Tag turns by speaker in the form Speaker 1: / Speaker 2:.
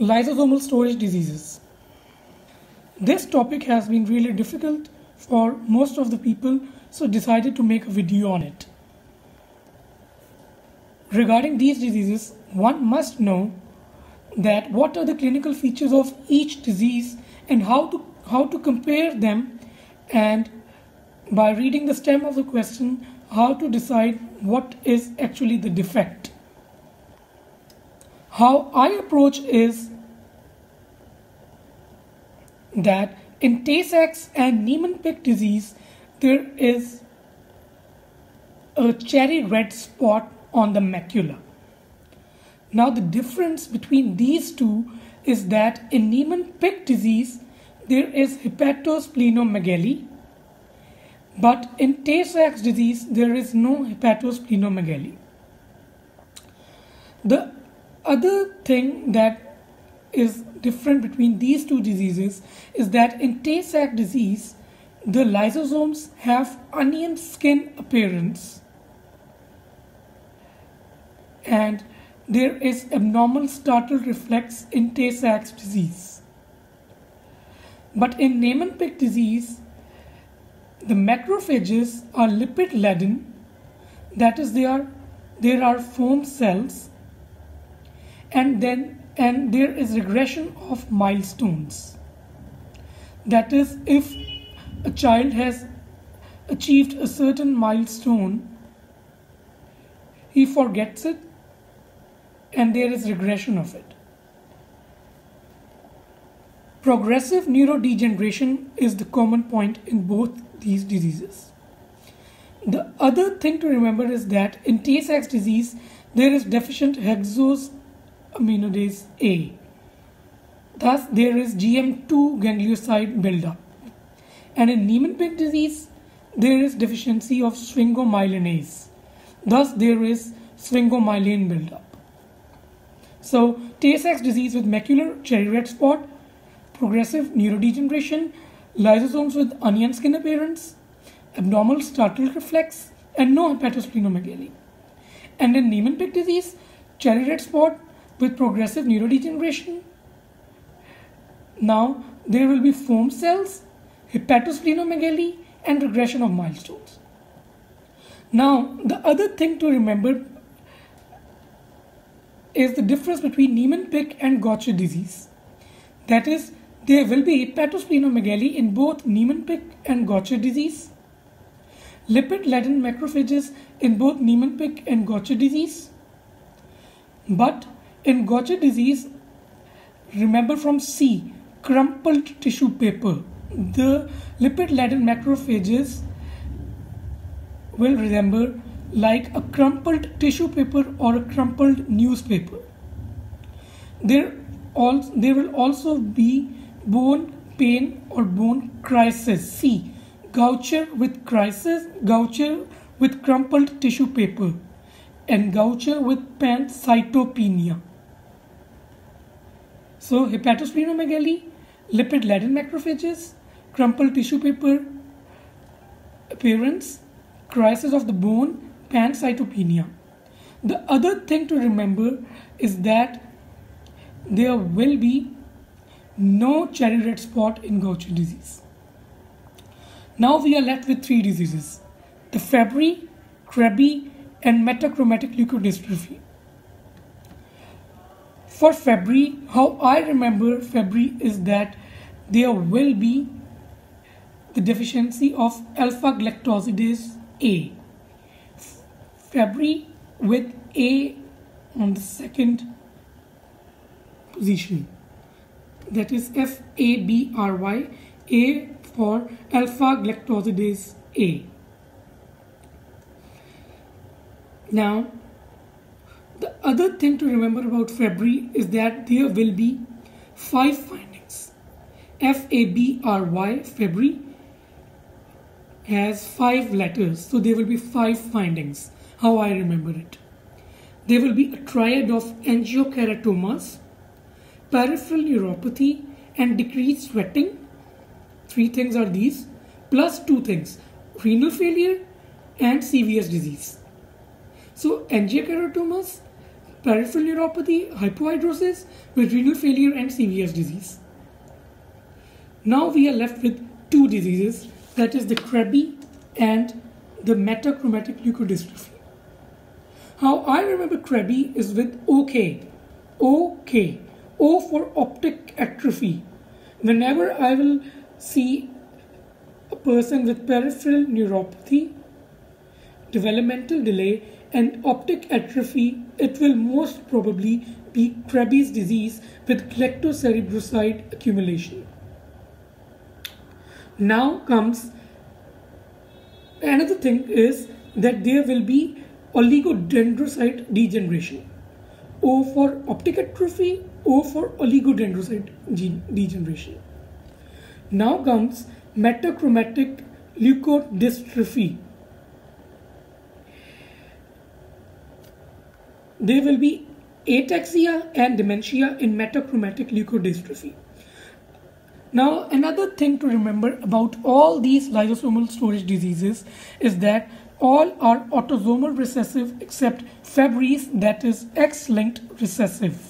Speaker 1: lysosomal storage diseases. This topic has been really difficult for most of the people, so decided to make a video on it. Regarding these diseases, one must know that what are the clinical features of each disease and how to how to compare them and by reading the stem of the question how to decide what is actually the defect how I approach is that in Tay-Sachs and Niemann-Pick disease, there is a cherry red spot on the macula. Now the difference between these two is that in Niemann-Pick disease, there is hepatosplenomegaly, but in Tay-Sachs disease, there is no hepatosplenomegaly. The other thing that is different between these two diseases is that in Tay-Sachs disease, the lysosomes have onion skin appearance and there is abnormal startle reflex in Tay-Sachs disease. But in Niemann-Pick disease, the macrophages are lipid laden, that is, they are, there are foam cells and then and there is regression of milestones. That is if a child has achieved a certain milestone he forgets it and there is regression of it. Progressive neurodegeneration is the common point in both these diseases. The other thing to remember is that in Tay-Sachs disease there is deficient hexose aminodase A. Thus, there is GM2 ganglioside buildup. And in Niemann-Pick disease, there is deficiency of sphingomyelinase. Thus, there is sphingomyelin buildup. So, Tay-Sachs disease with macular cherry red spot, progressive neurodegeneration, lysosomes with onion skin appearance, abnormal startle reflex, and no hepatosplenomegaly. And in Niemann-Pick disease, cherry red spot, with progressive neurodegeneration. Now there will be foam cells, hepatosplenomegaly and regression of milestones. Now the other thing to remember is the difference between Niemann-Pick and Gaucher disease. That is, there will be hepatosplenomegaly in both Niemann-Pick and Gaucher disease, lipid-laden macrophages in both Niemann-Pick and Gaucher disease, but in Gaucher disease, remember from C, crumpled tissue paper. The lipid-laden macrophages will resemble like a crumpled tissue paper or a crumpled newspaper. There, also, there will also be bone pain or bone crisis. C. Gaucher with crisis, Gaucher with crumpled tissue paper, and Gaucher with pancytopenia. So hepatosplenomegaly, lipid-laden macrophages, crumpled tissue paper appearance, crisis of the bone, pancytopenia. The other thing to remember is that there will be no cherry red spot in Gaucher disease. Now we are left with three diseases, the Fabry, Krabbe and metachromatic leukodystrophy. For Fabry, how I remember Fabry is that there will be the deficiency of alpha galactosidase A. Fabry with A on the second position. That is F A B R Y, A for alpha galactosidase A. Now, other thing to remember about Fabry is that there will be five findings. F-A-B-R-Y, Fabry, has five letters. So there will be five findings, how I remember it. There will be a triad of angiokeratomas, peripheral neuropathy, and decreased sweating. Three things are these, plus two things, renal failure and CVS disease. So angiokeratomas peripheral neuropathy, hypohidrosis with renal failure and CVS disease. Now we are left with two diseases that is the Krabbe and the metachromatic leukodystrophy. How I remember Krabbe is with OK. OK. O for optic atrophy. Whenever I will see a person with peripheral neuropathy, developmental delay, and optic atrophy, it will most probably be Krabbe's disease with galactocerebroside accumulation. Now comes another thing is that there will be oligodendrocyte degeneration. O for optic atrophy, O for oligodendrocyte degeneration. Now comes metachromatic leukodystrophy. There will be ataxia and dementia in metachromatic leukodystrophy. Now, another thing to remember about all these lysosomal storage diseases is that all are autosomal recessive except Fabry's that is X-linked recessive.